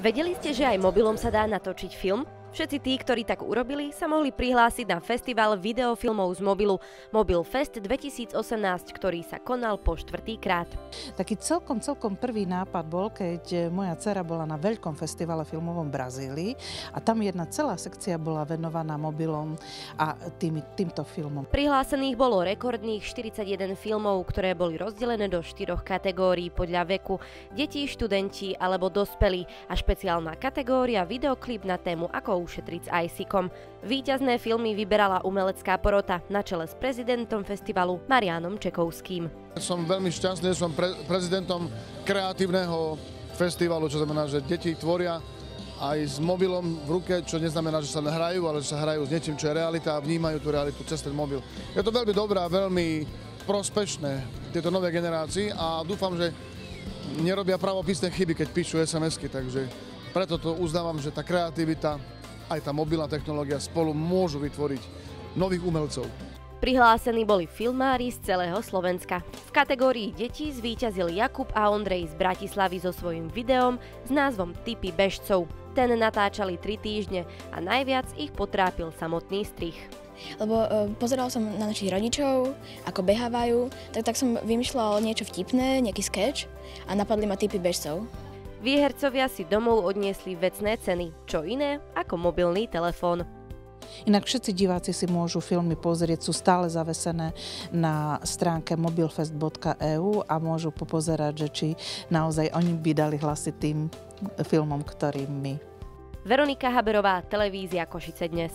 Vedeli ste, že aj mobilom sa dá natočiť film? Všetci tí, ktorí tak urobili, sa mohli prihlásiť na festival videofilmov z mobilu Mobil Fest 2018, ktorý sa konal po štvrtýkrát. Taký celkom, celkom prvý nápad bol, keď moja dcera bola na veľkom festivale filmovom Brazílii a tam jedna celá sekcia bola venovaná mobilom a tým, týmto filmom. Prihlásených bolo rekordných 41 filmov, ktoré boli rozdelené do štyroch kategórií podľa veku, deti, študenti alebo dospelí a špeciálna kategória videoklip na tému ako ušetriť s ISICom. Výťazné filmy vyberala umelecká porota na čele s prezidentom festivalu Marianom Čekovským. Som veľmi šťastný, že som pre, prezidentom kreatívneho festivalu, čo znamená, že deti tvoria aj s mobilom v ruke, čo neznamená, že sa hrajú, ale že sa hrajú s niečím, čo je realita a vnímajú tú realitu cez ten mobil. Je to veľmi dobré a veľmi prospešné tieto nové generácii a dúfam, že nerobia pravopisné chyby, keď píšu SMS-ky, takže preto to uznávam, že tá kreativita aj tá mobilná technológia spolu môžu vytvoriť nových umelcov. Prihlásení boli filmári z celého Slovenska. V kategórii detí zvíťazil Jakub a Ondrej z Bratislavy so svojím videom s názvom Typy bežcov. Ten natáčali 3 týždne a najviac ich potrápil samotný strich. Lebo e, pozeral som na našich rodičov, ako behávajú, tak, tak som vymýšľal niečo vtipné, nejaký sketch a napadli ma typy bežcov. Výhercovia si domov odniesli vecné ceny, čo iné ako mobilný telefón. Inak všetci diváci si môžu filmy pozrieť, sú stále zavesené na stránke mobilfest.eu a môžu popozerať, že či naozaj oni by dali hlasy tým filmom, ktorým my. Veronika Haberová, televízia Košice dnes.